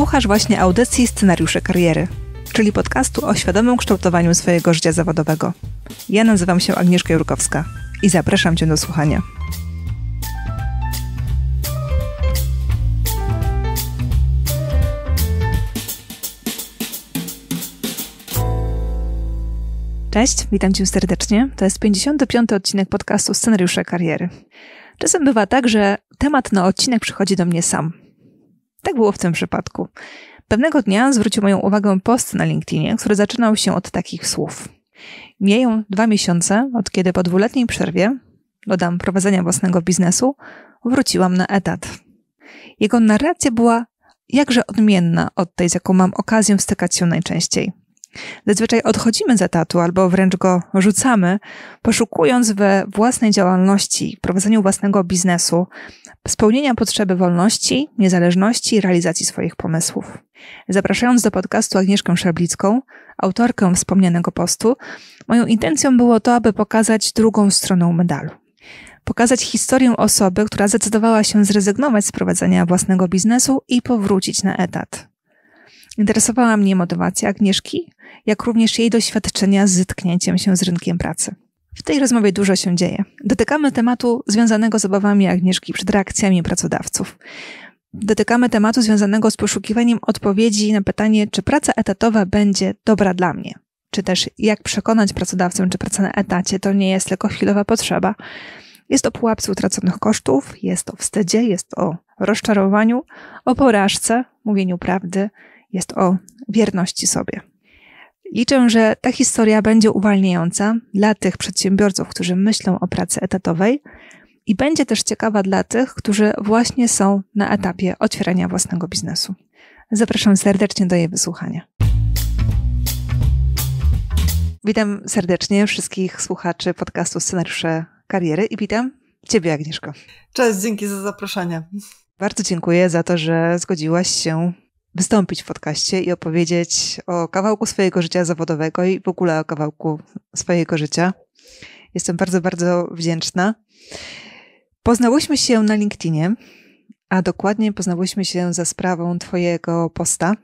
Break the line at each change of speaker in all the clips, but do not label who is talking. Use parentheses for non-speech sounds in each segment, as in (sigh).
Słuchasz właśnie audycji Scenariusze Kariery, czyli podcastu o świadomym kształtowaniu swojego życia zawodowego. Ja nazywam się Agnieszka Jurkowska i zapraszam Cię do słuchania. Cześć, witam Cię serdecznie. To jest 55. odcinek podcastu Scenariusze Kariery. Czasem bywa tak, że temat na odcinek przychodzi do mnie sam. Tak było w tym przypadku. Pewnego dnia zwrócił moją uwagę post na LinkedInie, który zaczynał się od takich słów. Mijają dwa miesiące, od kiedy po dwuletniej przerwie, dodam prowadzenia własnego biznesu, wróciłam na etat. Jego narracja była jakże odmienna od tej, z jaką mam okazję stykać się najczęściej. Zazwyczaj odchodzimy z etatu albo wręcz go rzucamy, poszukując we własnej działalności, prowadzeniu własnego biznesu, spełnienia potrzeby wolności, niezależności i realizacji swoich pomysłów. Zapraszając do podcastu Agnieszkę Szablicką, autorkę wspomnianego postu, moją intencją było to, aby pokazać drugą stronę medalu. Pokazać historię osoby, która zdecydowała się zrezygnować z prowadzenia własnego biznesu i powrócić na etat. Interesowała mnie motywacja Agnieszki, jak również jej doświadczenia z zetknięciem się z rynkiem pracy. W tej rozmowie dużo się dzieje. Dotykamy tematu związanego z obawami Agnieszki przed reakcjami pracodawców. Dotykamy tematu związanego z poszukiwaniem odpowiedzi na pytanie, czy praca etatowa będzie dobra dla mnie. Czy też jak przekonać pracodawcę, czy praca na etacie to nie jest tylko chwilowa potrzeba. Jest o pułapce utraconych kosztów, jest o wstydzie, jest o rozczarowaniu, o porażce, mówieniu prawdy, jest o wierności sobie. Liczę, że ta historia będzie uwalniająca dla tych przedsiębiorców, którzy myślą o pracy etatowej i będzie też ciekawa dla tych, którzy właśnie są na etapie otwierania własnego biznesu. Zapraszam serdecznie do jej wysłuchania. Witam serdecznie wszystkich słuchaczy podcastu Scenariusze Kariery i witam Ciebie, Agnieszko.
Cześć, dzięki za zaproszenie.
Bardzo dziękuję za to, że zgodziłaś się wystąpić w podcaście i opowiedzieć o kawałku swojego życia zawodowego i w ogóle o kawałku swojego życia. Jestem bardzo, bardzo wdzięczna. Poznałyśmy się na LinkedInie, a dokładnie poznałyśmy się za sprawą Twojego posta.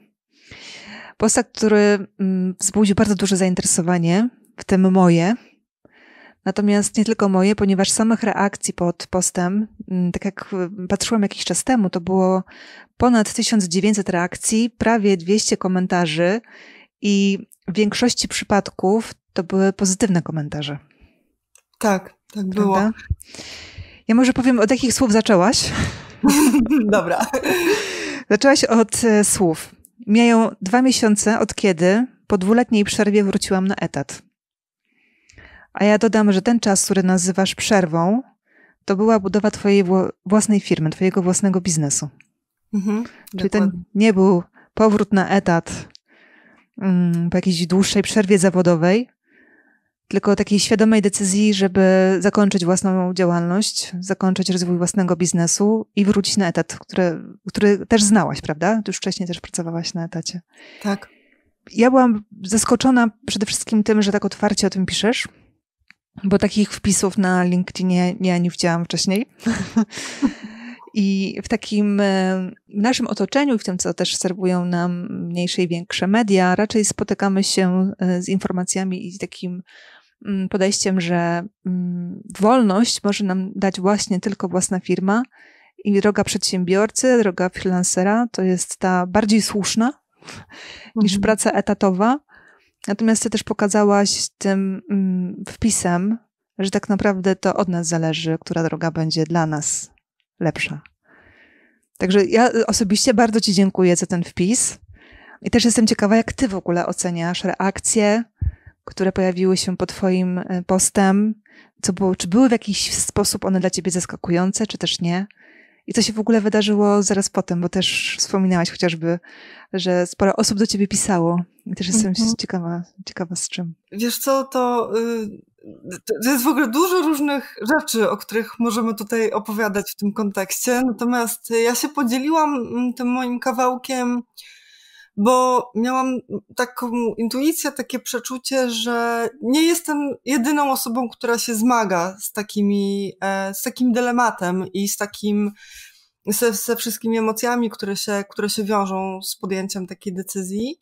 Posta, który mm, wzbudził bardzo duże zainteresowanie, w tym moje, Natomiast nie tylko moje, ponieważ samych reakcji pod postem, mm, tak jak patrzyłam jakiś czas temu, to było ponad 1900 reakcji, prawie 200 komentarzy i w większości przypadków to były pozytywne komentarze.
Tak, tak było. Prawda?
Ja może powiem, od jakich słów zaczęłaś? (laughs)
Dobra.
Zaczęłaś od e, słów. Mijają dwa miesiące od kiedy po dwuletniej przerwie wróciłam na etat. A ja dodam, że ten czas, który nazywasz przerwą, to była budowa twojej własnej firmy, twojego własnego biznesu. Mhm, Czyli dokładnie. to nie był powrót na etat um, po jakiejś dłuższej przerwie zawodowej, tylko takiej świadomej decyzji, żeby zakończyć własną działalność, zakończyć rozwój własnego biznesu i wrócić na etat, który, który też znałaś, prawda? Już wcześniej też pracowałaś na etacie.
Tak.
Ja byłam zaskoczona przede wszystkim tym, że tak otwarcie o tym piszesz bo takich wpisów na LinkedInie ja nie widziałam wcześniej. (laughs) I w takim e, naszym otoczeniu i w tym, co też serwują nam mniejsze i większe media, raczej spotykamy się e, z informacjami i z takim mm, podejściem, że mm, wolność może nam dać właśnie tylko własna firma i droga przedsiębiorcy, droga freelancera to jest ta bardziej słuszna niż mhm. praca etatowa, Natomiast ty też pokazałaś tym mm, wpisem, że tak naprawdę to od nas zależy, która droga będzie dla nas lepsza. Także ja osobiście bardzo Ci dziękuję za ten wpis. I też jestem ciekawa, jak Ty w ogóle oceniasz reakcje, które pojawiły się pod Twoim e, postem. Co było, czy były w jakiś sposób one dla Ciebie zaskakujące, czy też nie? I co się w ogóle wydarzyło zaraz potem, bo też wspominałaś chociażby, że sporo osób do ciebie pisało. I też jestem mhm. ciekawa, ciekawa z czym.
Wiesz co, to, y, to jest w ogóle dużo różnych rzeczy, o których możemy tutaj opowiadać w tym kontekście. Natomiast ja się podzieliłam mm, tym moim kawałkiem bo miałam taką intuicję, takie przeczucie, że nie jestem jedyną osobą, która się zmaga z takimi, e, z takim dylematem i z takim ze, ze wszystkimi emocjami, które się, które się wiążą z podjęciem takiej decyzji.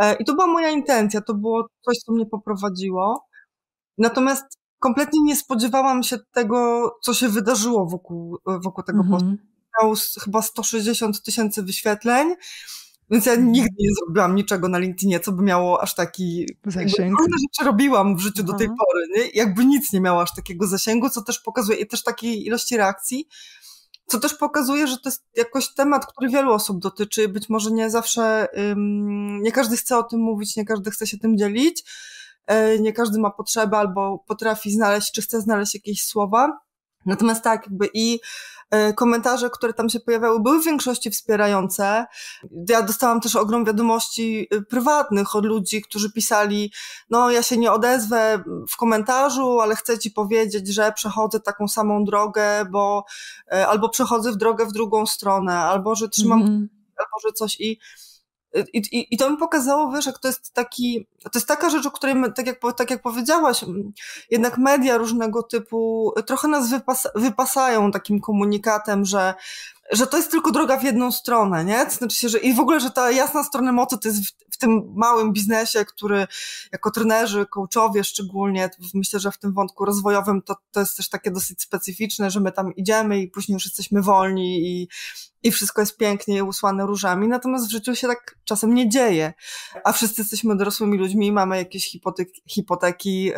E, I to była moja intencja, to było coś, co mnie poprowadziło. Natomiast kompletnie nie spodziewałam się tego, co się wydarzyło wokół, wokół tego mhm. postu. Miał chyba 160 tysięcy wyświetleń, więc ja mhm. nigdy nie zrobiłam niczego na LinkedInie, co by miało aż taki...
Zasięg.
Różne rzeczy robiłam w życiu do tej pory, nie? jakby nic nie miało aż takiego zasięgu, co też pokazuje, i też takiej ilości reakcji, co też pokazuje, że to jest jakoś temat, który wielu osób dotyczy. Być może nie zawsze, nie każdy chce o tym mówić, nie każdy chce się tym dzielić, e, nie każdy ma potrzebę albo potrafi znaleźć, czy chce znaleźć jakieś słowa. Natomiast tak, jakby i e, komentarze, które tam się pojawiały, były w większości wspierające. Ja dostałam też ogrom wiadomości e, prywatnych od ludzi, którzy pisali, no ja się nie odezwę w komentarzu, ale chcę ci powiedzieć, że przechodzę taką samą drogę, bo e, albo przechodzę w drogę w drugą stronę, albo że trzymam, mm -hmm. albo że coś i i, i, I to mi pokazało, wiesz, jak to jest taki, to jest taka rzecz, o której, my, tak, jak, tak jak powiedziałaś, jednak media różnego typu trochę nas wypas, wypasają takim komunikatem, że, że to jest tylko droga w jedną stronę, nie? Znaczy się, że i w ogóle, że ta jasna strona mocy to jest tym małym biznesie, który jako trenerzy, coachowie szczególnie, myślę, że w tym wątku rozwojowym to, to jest też takie dosyć specyficzne, że my tam idziemy i później już jesteśmy wolni i, i wszystko jest pięknie usłane różami, natomiast w życiu się tak czasem nie dzieje. A wszyscy jesteśmy dorosłymi ludźmi, mamy jakieś hipoteki, hipoteki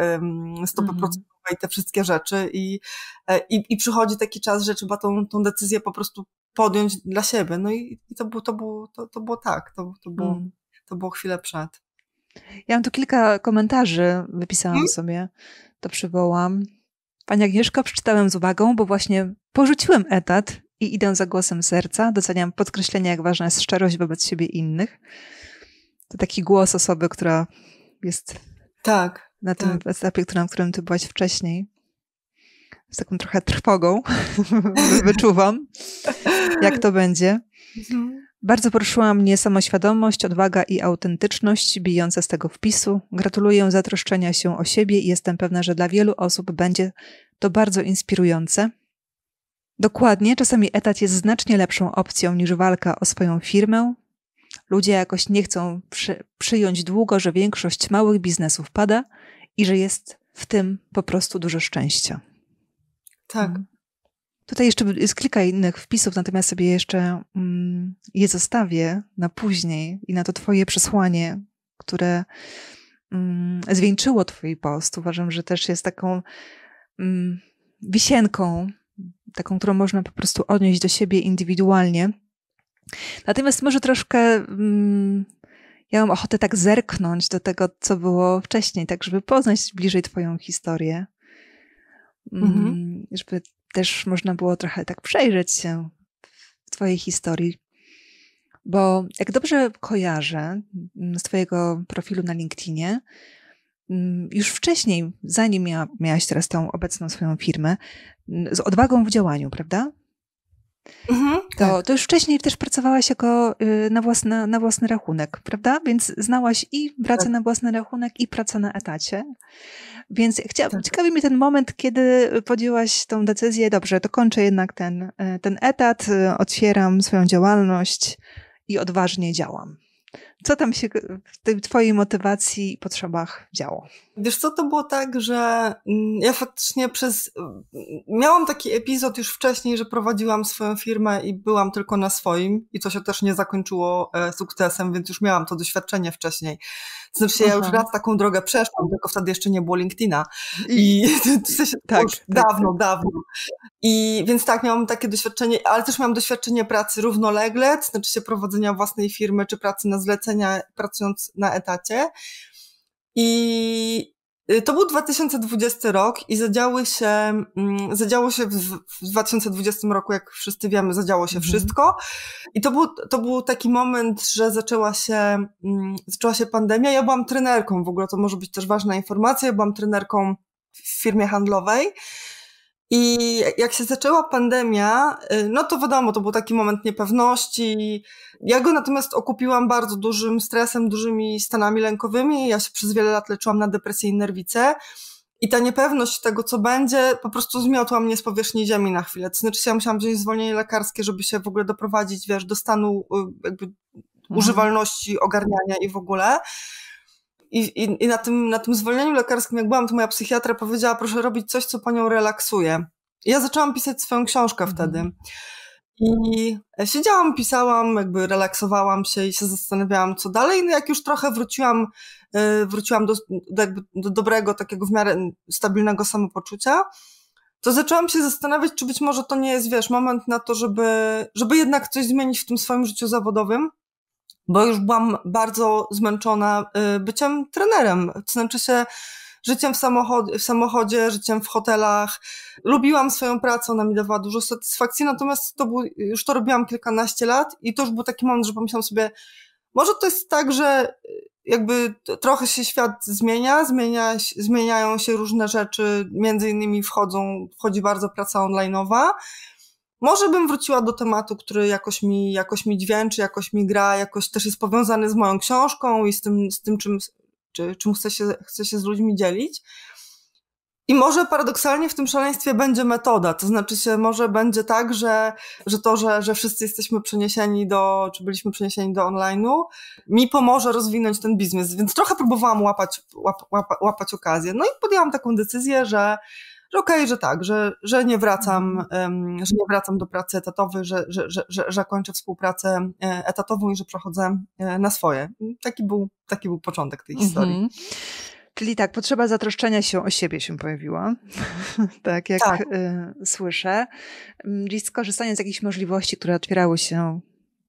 stopy mm. procentowe i te wszystkie rzeczy i, e, i, i przychodzi taki czas, że trzeba tą, tą decyzję po prostu podjąć dla siebie. No i, i to, było, to, było, to, to było tak, to, to, było, mm. To było chwilę przed.
Ja mam tu kilka komentarzy, wypisałam hmm? sobie, to przywołam. Pani Agnieszka, przeczytałem z uwagą, bo właśnie porzuciłem etat i idę za głosem serca. Doceniam podkreślenie, jak ważna jest szczerość wobec siebie i innych. To taki głos osoby, która jest
tak,
na tym tak. etapie, na którym ty byłaś wcześniej. Z taką trochę trwogą (laughs) wyczuwam, jak to będzie. Mhm. Bardzo poruszyła mnie samoświadomość, odwaga i autentyczność bijące z tego wpisu. Gratuluję zatroszczenia się o siebie i jestem pewna, że dla wielu osób będzie to bardzo inspirujące. Dokładnie, czasami etat jest znacznie lepszą opcją niż walka o swoją firmę. Ludzie jakoś nie chcą przy, przyjąć długo, że większość małych biznesów pada i że jest w tym po prostu dużo szczęścia.
Tak. Mm.
Tutaj jeszcze jest kilka innych wpisów, natomiast sobie jeszcze mm, je zostawię na później i na to Twoje przesłanie, które mm, zwieńczyło Twój post. Uważam, że też jest taką mm, wisienką taką, którą można po prostu odnieść do siebie indywidualnie. Natomiast może troszkę ja mam ochotę tak zerknąć do tego, co było wcześniej, tak żeby poznać bliżej Twoją historię. Mhm. Żeby też można było trochę tak przejrzeć się w Twojej historii. Bo jak dobrze kojarzę mm, z Twojego profilu na LinkedInie, mm, już wcześniej, zanim mia, miałaś teraz tą obecną swoją firmę, z odwagą w działaniu, prawda? Mhm, to, tak. to już wcześniej też pracowałaś jako y, na, własny, na własny rachunek, prawda? Więc znałaś i pracę tak. na własny rachunek, i pracę na etacie. Więc chcia, tak. ciekawi mnie ten moment, kiedy podjęłaś tą decyzję, dobrze, to kończę jednak ten, y, ten etat, y, otwieram swoją działalność i odważnie działam. Co tam się w tej twojej motywacji i potrzebach działo?
Wiesz co, to było tak, że mm, ja faktycznie przez... Miałam taki epizod już wcześniej, że prowadziłam swoją firmę i byłam tylko na swoim i to się też nie zakończyło e, sukcesem, więc już miałam to doświadczenie wcześniej. Znaczy ja już raz taką drogę przeszłam, tylko wtedy jeszcze nie było LinkedIna. I, I (laughs) w sensie tak, już tak, dawno, tak. dawno. I więc tak, miałam takie doświadczenie, ale też miałam doświadczenie pracy równolegle, znaczy się prowadzenia własnej firmy, czy pracy na zlecenia, pracując na etacie. I y, to był 2020 rok i zadziały się, mm, zadziało się w, w 2020 roku, jak wszyscy wiemy, zadziało się mhm. wszystko. I to był, to był taki moment, że zaczęła się, mm, zaczęła się pandemia. Ja byłam trenerką w ogóle, to może być też ważna informacja. Ja byłam trenerką w firmie handlowej. I jak się zaczęła pandemia, y, no to wiadomo, to był taki moment niepewności. Ja go natomiast okupiłam bardzo dużym stresem, dużymi stanami lękowymi. Ja się przez wiele lat leczyłam na depresję i nerwicę. I ta niepewność tego, co będzie, po prostu zmiotła mnie z powierzchni ziemi na chwilę. To znaczy, ja musiałam wziąć zwolnienie lekarskie, żeby się w ogóle doprowadzić, wiesz, do stanu y, jakby mhm. używalności, ogarniania i w ogóle. I, i, I, na, tym, na tym zwolnieniu lekarskim, jak byłam, to moja psychiatra powiedziała, proszę robić coś, co panią relaksuje. I ja zaczęłam pisać swoją książkę mhm. wtedy. I siedziałam, pisałam, jakby relaksowałam się i się zastanawiałam, co dalej. No jak już trochę wróciłam, y, wróciłam do, do, do dobrego, takiego w miarę stabilnego samopoczucia, to zaczęłam się zastanawiać, czy być może to nie jest, wiesz, moment na to, żeby, żeby jednak coś zmienić w tym swoim życiu zawodowym, bo już byłam bardzo zmęczona y, byciem trenerem. To znaczy się, życiem w, samochodzie, w samochodzie, życiem w hotelach. Lubiłam swoją pracę, ona mi dawała dużo satysfakcji, natomiast to był, już to robiłam kilkanaście lat i to już był taki moment, że pomyślałam sobie, może to jest tak, że jakby trochę się świat zmienia, zmienia, zmieniają się różne rzeczy, między innymi wchodzą, wchodzi bardzo praca online'owa. Może bym wróciła do tematu, który jakoś mi, jakoś mi dźwięczy, jakoś mi gra, jakoś też jest powiązany z moją książką i z tym, z tym czym czy, czym chce się, chce się z ludźmi dzielić. I może paradoksalnie w tym szaleństwie będzie metoda, to znaczy się może będzie tak, że, że to, że, że wszyscy jesteśmy przeniesieni do, czy byliśmy przeniesieni do online'u, mi pomoże rozwinąć ten biznes, więc trochę próbowałam łapać, łap, łap, łapać okazję. No i podjęłam taką decyzję, że, że okej, okay, że tak, że, że nie wracam, że nie wracam do pracy etatowej, że, że, że, że, kończę współpracę e, etatową i że przechodzę e, na swoje. Taki był, taki był początek tej historii. Mm -hmm.
Czyli tak, potrzeba zatroszczenia się o siebie się pojawiła, (laughs) tak jak tak. Y, słyszę. Mm, Czyli skorzystanie z jakichś możliwości, które otwierały się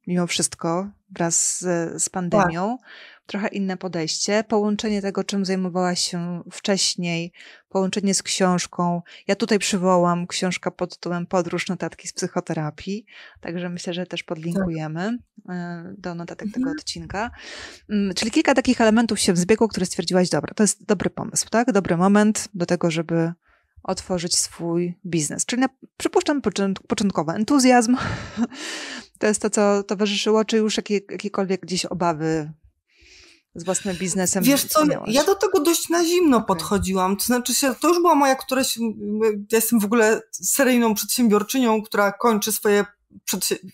mimo wszystko wraz z, z pandemią. Tak trochę inne podejście, połączenie tego, czym zajmowałaś się wcześniej, połączenie z książką. Ja tutaj przywołam książkę pod tytułem Podróż notatki z psychoterapii, także myślę, że też podlinkujemy tak. do notatek mhm. tego odcinka. Mm, czyli kilka takich elementów się wzbiegło, które stwierdziłaś, dobra, to jest dobry pomysł, tak? Dobry moment do tego, żeby otworzyć swój biznes. Czyli na, przypuszczam początkowy entuzjazm. (laughs) To jest to, co towarzyszyło, czy już jakie, jakiekolwiek gdzieś obawy z własnym biznesem.
Wiesz co, ja do tego dość na zimno okay. podchodziłam. To znaczy się, to już była moja któraś, ja jestem w ogóle seryjną przedsiębiorczynią, która kończy swoje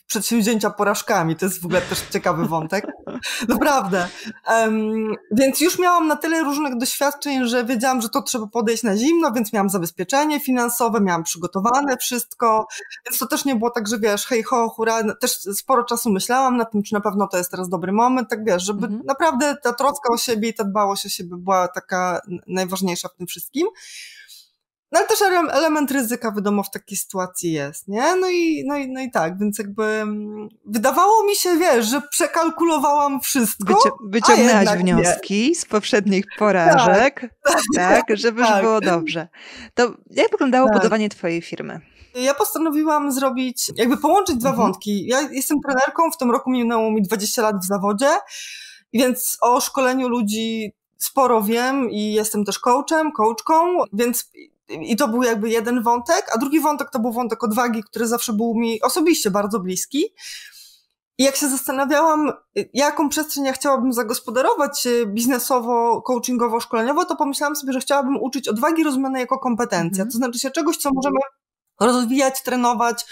przedsięwzięcia porażkami. To jest w ogóle też ciekawy wątek. (laughs) Naprawdę. Um, więc już miałam na tyle różnych doświadczeń, że wiedziałam, że to trzeba podejść na zimno, więc miałam zabezpieczenie finansowe, miałam przygotowane wszystko, więc to też nie było tak, że wiesz, hej ho, hura, też sporo czasu myślałam nad tym, czy na pewno to jest teraz dobry moment, tak wiesz, żeby mhm. naprawdę ta troska o siebie i ta dbałość o siebie była taka najważniejsza w tym wszystkim. No ale też element ryzyka, wiadomo, w takiej sytuacji jest, nie? No i, no i, no i tak, więc jakby mm, wydawało mi się, wiesz, że przekalkulowałam wszystko. Wyci
wyciągnęłaś wnioski nie. z poprzednich porażek, (laughs) tak, tak żeby tak. było dobrze. To jak wyglądało tak. budowanie twojej firmy?
Ja postanowiłam zrobić, jakby połączyć dwa mhm. wątki. Ja jestem trenerką, w tym roku minęło mi 20 lat w zawodzie, więc o szkoleniu ludzi sporo wiem i jestem też coachem, coachką, więc i to był jakby jeden wątek, a drugi wątek to był wątek odwagi, który zawsze był mi osobiście bardzo bliski. I jak się zastanawiałam, jaką przestrzeń ja chciałabym zagospodarować e, biznesowo, coachingowo, szkoleniowo, to pomyślałam sobie, że chciałabym uczyć odwagi rozumianej jako kompetencja. Mm. To znaczy się czegoś, co możemy rozwijać, trenować,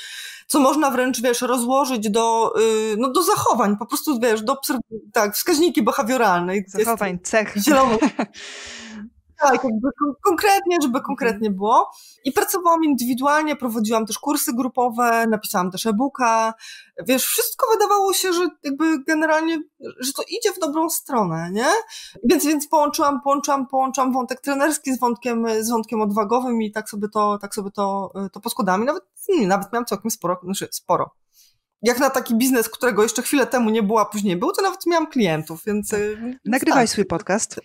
co można wręcz, wiesz, rozłożyć do, y, no, do zachowań, po prostu, wiesz, do tak, wskaźniki behawioralne.
Zachowań, cech.
Zielono. (laughs) Tak, jakby konkretnie, żeby konkretnie było. I pracowałam indywidualnie, prowadziłam też kursy grupowe, napisałam też e-booka. Wiesz, wszystko wydawało się, że jakby generalnie, że to idzie w dobrą stronę, nie? Więc, więc połączyłam, połączyłam, połączyłam wątek trenerski z wątkiem, z wątkiem odwagowym i tak sobie to, tak sobie to, to poskładałam. I nawet, nawet miałam całkiem sporo, znaczy sporo jak na taki biznes, którego jeszcze chwilę temu nie było, a później był, to nawet miałam klientów, więc...
Nagrywaj tak. swój podcast.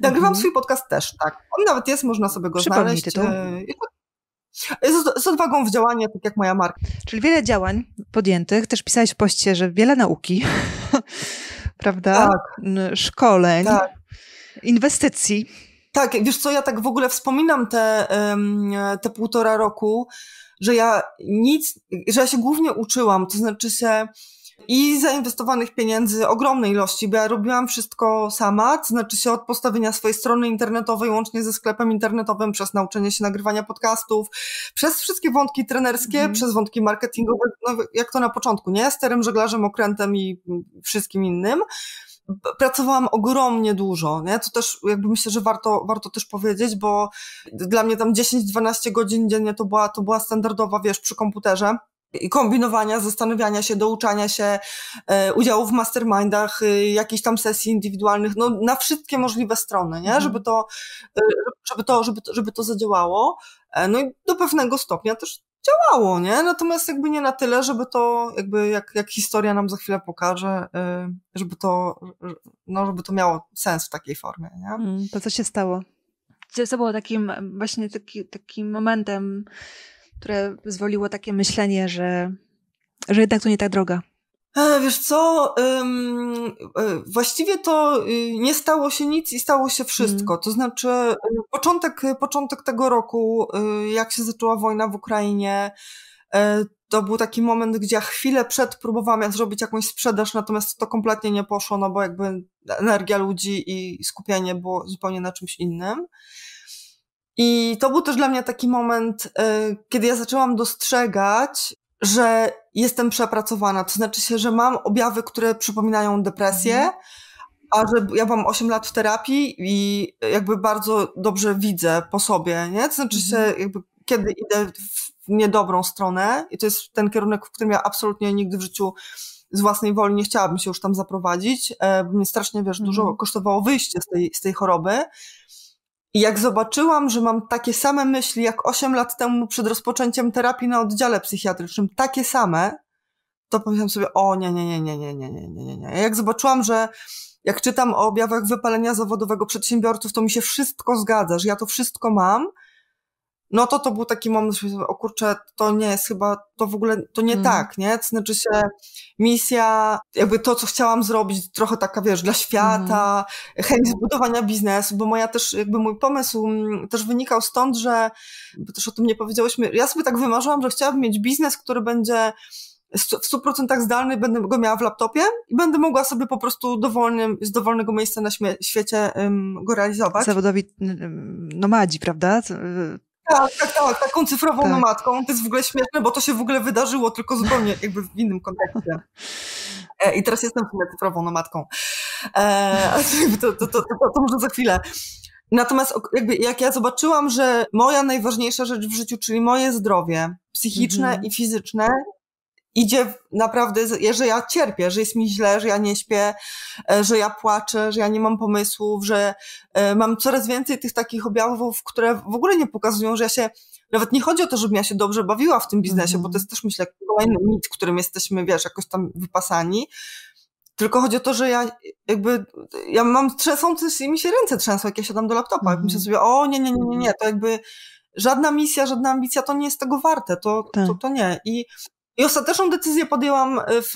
Nagrywam mhm. swój podcast też, tak. On nawet jest, można sobie go Przypomnij znaleźć. Tytuł. E, z, z odwagą w działanie, tak jak moja marka.
Czyli wiele działań podjętych. Też pisałeś w poście, że wiele nauki, (laughs) prawda? Tak. Szkoleń, tak. inwestycji.
Tak, wiesz co, ja tak w ogóle wspominam te, te półtora roku, że ja nic, że ja się głównie uczyłam, to znaczy się i zainwestowanych pieniędzy ogromnej ilości, bo ja robiłam wszystko sama, to znaczy się od postawienia swojej strony internetowej, łącznie ze sklepem internetowym, przez nauczenie się nagrywania podcastów, przez wszystkie wątki trenerskie, mm. przez wątki marketingowe, no, jak to na początku, nie? Sterem, żeglarzem, okrętem i wszystkim innym pracowałam ogromnie dużo, nie? To też jakby myślę, że warto, warto też powiedzieć, bo dla mnie tam 10-12 godzin dziennie to była, to była standardowa, wiesz, przy komputerze i kombinowania, zastanawiania się, douczania się, e, udziału w mastermindach, e, jakichś tam sesji indywidualnych, no na wszystkie możliwe strony, nie? Mhm. Żeby to, e, żeby to, żeby to, żeby to zadziałało. No i do pewnego stopnia też działało, nie? Natomiast jakby nie na tyle, żeby to, jakby jak, jak historia nam za chwilę pokaże, żeby to, no żeby to miało sens w takiej formie, nie?
Mm, to co się stało? Co było takim, właśnie taki, takim momentem, które zwoliło takie myślenie, że, że jednak to nie tak droga?
E, wiesz co, e, właściwie to y, nie stało się nic i stało się wszystko. Mm. To znaczy, y, początek, początek tego roku, y, jak się zaczęła wojna w Ukrainie, e, to był taki moment, gdzie ja chwilę przed próbowałam zrobić jakąś sprzedaż, natomiast to kompletnie nie poszło, no bo jakby energia ludzi i skupienie było zupełnie na czymś innym. I to był też dla mnie taki moment, y, kiedy ja zaczęłam dostrzegać, że jestem przepracowana. To znaczy się, że mam objawy, które przypominają depresję, mhm. a że ja mam 8 lat w terapii i jakby bardzo dobrze widzę po sobie, nie? To znaczy się, mhm. jakby kiedy idę w niedobrą stronę i to jest ten kierunek, w którym ja absolutnie nigdy w życiu z własnej woli nie chciałabym się już tam zaprowadzić, e, bo mnie strasznie, wiesz, dużo mhm. kosztowało wyjście z tej, z tej choroby. I jak zobaczyłam, że mam takie same myśli jak 8 lat temu przed rozpoczęciem terapii na oddziale psychiatrycznym, takie same, to powiedziałam sobie, o nie, nie, nie, nie, nie, nie, nie, nie, nie. Jak zobaczyłam, że jak czytam o objawach wypalenia zawodowego przedsiębiorców, to mi się wszystko zgadza, że ja to wszystko mam, no to to był taki moment, że o kurczę, to nie jest chyba, to w ogóle, to nie mm. tak, nie? To znaczy się misja, jakby to, co chciałam zrobić, trochę taka, wiesz, dla świata, mm. chęć zbudowania biznesu, bo moja też, jakby mój pomysł mm, też wynikał stąd, że, bo też o tym nie powiedziałyśmy, ja sobie tak wymarzyłam, że chciałabym mieć biznes, który będzie w 100% zdalny, będę go miała w laptopie i będę mogła sobie po prostu dowolnym, z dowolnego miejsca na świecie um, go realizować.
Zawodowi nomadzi, prawda?
Tak, tak, tak, taką cyfrową tak. nomadką. To jest w ogóle śmieszne, bo to się w ogóle wydarzyło tylko zupełnie jakby w innym kontekście. E, I teraz jestem w cyfrową nomadką. E, to, to, to, to, może za chwilę. Natomiast jakby jak ja zobaczyłam, że moja najważniejsza rzecz w życiu, czyli moje zdrowie psychiczne mhm. i fizyczne idzie naprawdę, że ja cierpię, że jest mi źle, że ja nie śpię, e, że ja płaczę, że ja nie mam pomysłów, że e, mam coraz więcej tych takich objawów, które w ogóle nie pokazują, że ja się, nawet nie chodzi o to, żebym ja się dobrze bawiła w tym biznesie, mm. bo to jest też myślę kolejny mit, którym jesteśmy, wiesz, jakoś tam wypasani, tylko chodzi o to, że ja jakby, ja mam trzęsące i mi się ręce trzęsą, jak ja siadam do laptopa. Mm. Myślę sobie, o nie, nie, nie, nie, nie, to jakby żadna misja, żadna ambicja to nie jest tego warte, to, tak. to, to nie. I i ostateczną decyzję podjęłam w,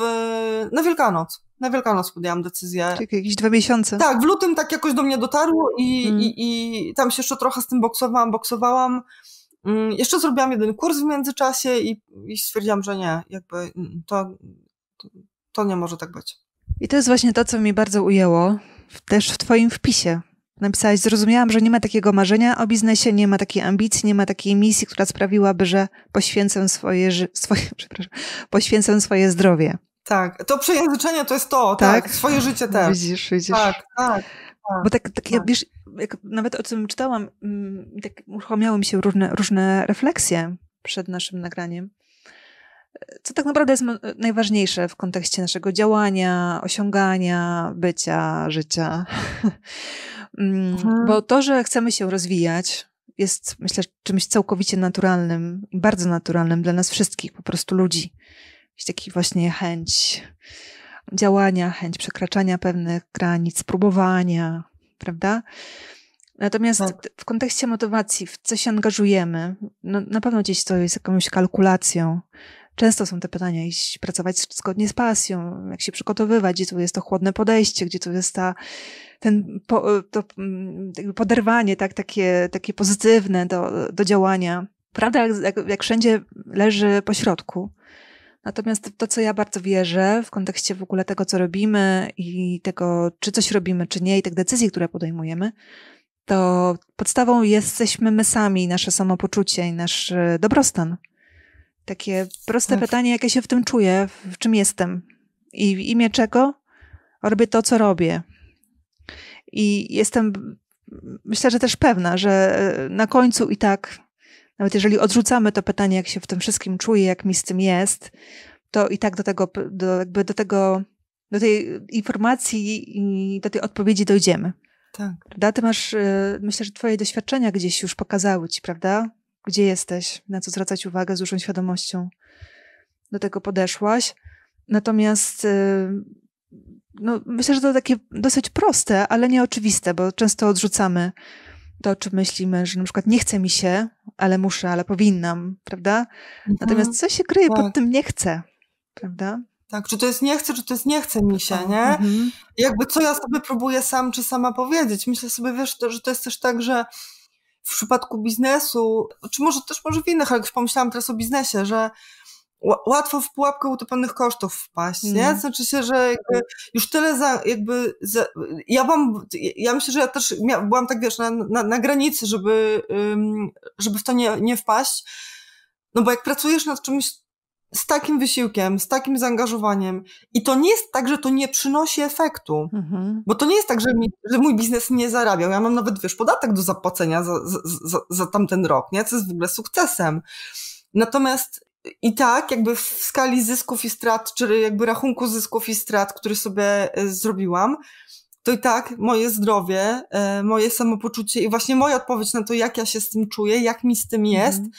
na Wielkanoc. Na Wielkanoc podjęłam decyzję.
Czyli jakieś dwa miesiące.
Tak, w lutym tak jakoś do mnie dotarło i, hmm. i, i tam się jeszcze trochę z tym boksowałam, boksowałam. Mm, jeszcze zrobiłam jeden kurs w międzyczasie i, i stwierdziłam, że nie, jakby mm, to, to, to nie może tak być.
I to jest właśnie to, co mi bardzo ujęło też w Twoim wpisie. Napisałaś, zrozumiałam, że nie ma takiego marzenia o biznesie, nie ma takiej ambicji, nie ma takiej misji, która sprawiłaby, że poświęcę swoje, swoje, (laughs) przepraszam, poświęcę swoje zdrowie.
Tak, to przejęzyczenie to jest to, tak, tak swoje życie też.
Widzisz, widzisz.
Tak, tak.
tak Bo tak, tak, tak. Ja, wiesz, jak nawet o tym czytałam, mm, tak uruchomiały mi się różne, różne refleksje przed naszym nagraniem. Co tak naprawdę jest najważniejsze w kontekście naszego działania, osiągania, bycia, życia. (laughs) Mm, mhm. Bo to, że chcemy się rozwijać, jest myślę czymś całkowicie naturalnym i bardzo naturalnym dla nas wszystkich, po prostu ludzi. Jest taki właśnie chęć działania, chęć przekraczania pewnych granic, próbowania, prawda? Natomiast tak. w kontekście motywacji, w co się angażujemy, no, na pewno gdzieś to jest jakąś kalkulacją. Często są te pytania, iść pracować zgodnie z pasją, jak się przygotowywać, gdzie tu jest to chłodne podejście, gdzie tu jest ta ten po, to mm, poderwanie, tak, takie, takie pozytywne do, do działania. Prawda, jak, jak, wszędzie leży po środku. Natomiast to, co ja bardzo wierzę w kontekście w ogóle tego, co robimy i tego, czy coś robimy, czy nie, i tych decyzji, które podejmujemy, to podstawą jesteśmy my sami, nasze samopoczucie i nasz e, dobrostan. Takie proste tak. pytanie, jakie się w tym czuję, w czym jestem i w imię czego robię to, co robię. I jestem, myślę, że też pewna, że e, na końcu i tak, nawet jeżeli odrzucamy to pytanie, jak się w tym wszystkim czuję, jak mi z tym jest, to i tak do tego, do, jakby do tego, do tej informacji i do tej odpowiedzi dojdziemy.
Tak.
Prawda? Ty masz, e, myślę, że twoje doświadczenia gdzieś już pokazały ci, prawda? Gdzie jesteś, na co zwracać uwagę z dużą świadomością. Do tego podeszłaś. Natomiast e, no, myślę, że to takie dosyć proste, ale nieoczywiste, bo często odrzucamy to, czy myślimy, że na przykład nie chce mi się, ale muszę, ale powinnam, prawda? Mhm. Natomiast co się kryje tak. pod tym nie chcę, prawda?
Tak, czy to jest nie chcę, czy to jest nie chce mi się, nie? Mhm. Jakby co ja sobie próbuję sam czy sama powiedzieć. Myślę sobie, wiesz, to, że to jest też tak, że w przypadku biznesu, czy może też może w innych, ale już pomyślałam teraz o biznesie, że łatwo w pułapkę utopionych kosztów wpaść, nie? Mm. Znaczy się, że już tyle za, jakby, za, ja mam, ja myślę, że ja też byłam tak, wiesz, na, na, na granicy, żeby, żeby w to nie, nie wpaść, no bo jak pracujesz nad czymś z takim wysiłkiem, z takim zaangażowaniem i to nie jest tak, że to nie przynosi efektu, mm-hmm. bo to nie jest tak, że, mi, że mój biznes nie zarabiał, ja mam nawet, wiesz, podatek do zapłacenia za, za, za, za tamten rok, nie? Co jest w ogóle sukcesem. Natomiast i tak, jakby w skali zysków i strat, czyli jakby rachunku zysków i strat, który sobie e, zrobiłam, to i tak moje zdrowie, e, moje samopoczucie i właśnie moja odpowiedź na to, jak ja się z tym czuję, jak mi z tym mhm. jest, mm.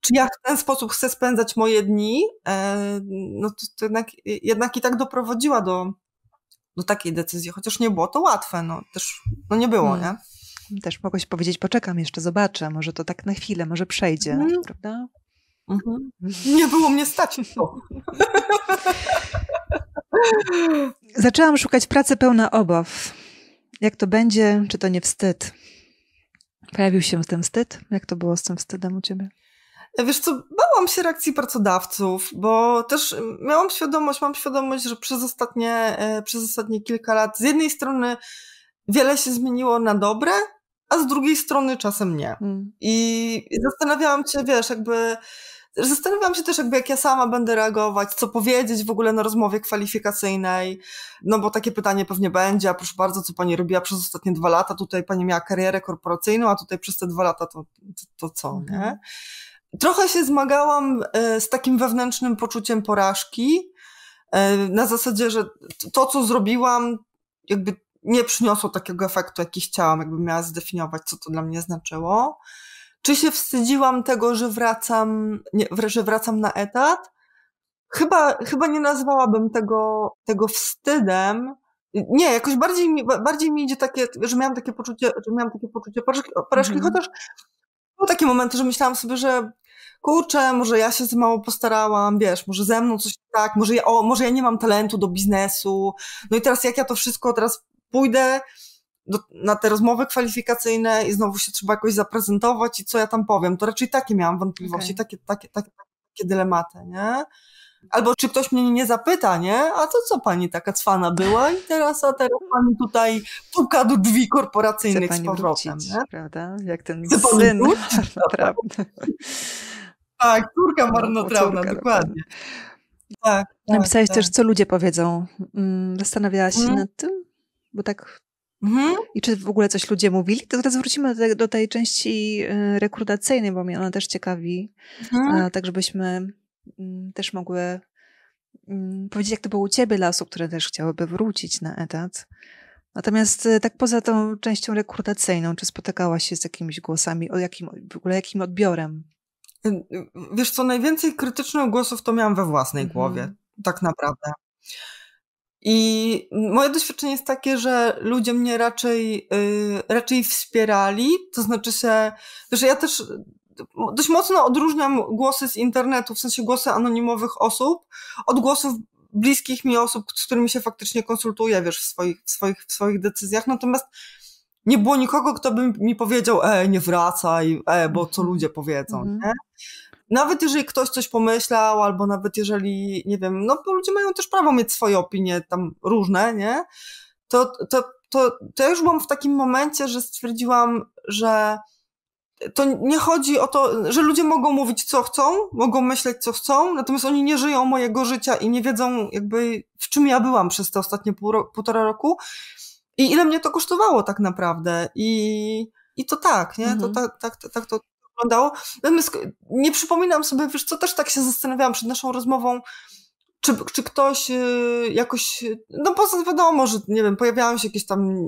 Czy ja w ten sposób chcę spędzać moje dni, e, no to, to jednak, jednak i tak doprowadziła do, do takiej decyzji, chociaż nie było to łatwe, no też no nie było, mm. nie?
Też mogłaś powiedzieć, poczekam jeszcze, zobaczę, może to tak na chwilę, może przejdzie, mm. prawda?
Mhm. Nie było mnie stać. (laughs)
Zaczęłam szukać pracy pełna obaw. Jak to będzie, czy to nie wstyd? Pojawił się ten wstyd? Jak to było z tym wstydem u ciebie?
Wiesz co, bałam się reakcji pracodawców, bo też miałam świadomość, mam świadomość, że przez ostatnie, e, przez ostatnie kilka lat z jednej strony wiele się zmieniło na dobre, a z drugiej strony czasem nie. Hmm. I zastanawiałam się, wiesz, jakby Zastanawiam się też, jakby jak ja sama będę reagować, co powiedzieć w ogóle na rozmowie kwalifikacyjnej, no bo takie pytanie pewnie będzie, a proszę bardzo, co pani robiła przez ostatnie dwa lata, tutaj pani miała karierę korporacyjną, a tutaj przez te dwa lata to, to, to co, nie? Trochę się zmagałam e, z takim wewnętrznym poczuciem porażki, e, na zasadzie, że to, co zrobiłam, jakby nie przyniosło takiego efektu, jaki chciałam, jakbym miała zdefiniować, co to dla mnie znaczyło. Czy się wstydziłam tego, że wracam, nie, że wracam na etat? Chyba, chyba nie nazwałabym tego, tego wstydem. Nie, jakoś bardziej mi, bardziej mi idzie takie, że miałam takie poczucie, że miałam takie poczucie porażki, porażki mhm. chociaż były takie momenty, że myślałam sobie, że kurczę, może ja się za mało postarałam, wiesz, może ze mną coś tak, może ja, o, może ja nie mam talentu do biznesu, no i teraz jak ja to wszystko teraz pójdę, do, na te rozmowy kwalifikacyjne i znowu się trzeba jakoś zaprezentować i co ja tam powiem. To raczej takie miałam wątpliwości, okay. takie, takie, takie, takie dylematy, nie? Albo czy ktoś mnie nie zapyta, nie? A to co pani taka cwana była i teraz, a teraz pani tutaj puka do drzwi korporacyjnych z powrotem, wrócić, nie?
prawda? Jak ten Chce syn marnotrawny. (laughs)
tak, córka marnotrawna, dokładnie. Tak,
tak, Napisałeś tak. też, co ludzie powiedzą. Mm, zastanawiałaś się hmm. nad tym? Bo tak Mhm. I czy w ogóle coś ludzie mówili? To teraz wrócimy do, tej, do tej części e, rekrutacyjnej, bo mnie ona też ciekawi. Mhm. Tak, żebyśmy też mogły mm, powiedzieć, jak to było u ciebie dla osób, które też chciałyby wrócić na etat. Natomiast e, tak poza tą częścią rekrutacyjną, czy spotykałaś się z jakimiś głosami, o jakim, w ogóle jakim odbiorem?
Wiesz co, najwięcej krytycznych głosów to miałam we własnej mhm. głowie, tak naprawdę. I moje doświadczenie jest takie, że ludzie mnie raczej, yy, raczej wspierali, to znaczy się, że ja też dość mocno odróżniam głosy z internetu, w sensie głosy anonimowych osób, od głosów bliskich mi osób, z którymi się faktycznie konsultuję, wiesz, w swoich, w swoich, w swoich decyzjach. Natomiast nie było nikogo, kto by mi powiedział, e, nie wracaj, e, bo co ludzie powiedzą, -hmm. nie? nawet jeżeli ktoś coś pomyślał, albo nawet jeżeli, nie wiem, no bo ludzie mają też prawo mieć swoje opinie tam różne, nie? To, to, to, to ja już byłam w takim momencie, że stwierdziłam, że to nie chodzi o to, że ludzie mogą mówić co chcą, mogą myśleć co chcą, natomiast oni nie żyją mojego życia i nie wiedzą jakby w czym ja byłam przez te ostatnie pół, półtora roku i ile mnie to kosztowało tak naprawdę i, i to tak, nie? To mhm. tak, tak, tak, tak to wyglądało. Natomiast nie przypominam sobie, wiesz co, też tak się zastanawiałam przed naszą rozmową, czy, czy ktoś y, jakoś, no poza wiadomo, że nie wiem, pojawiają się jakieś tam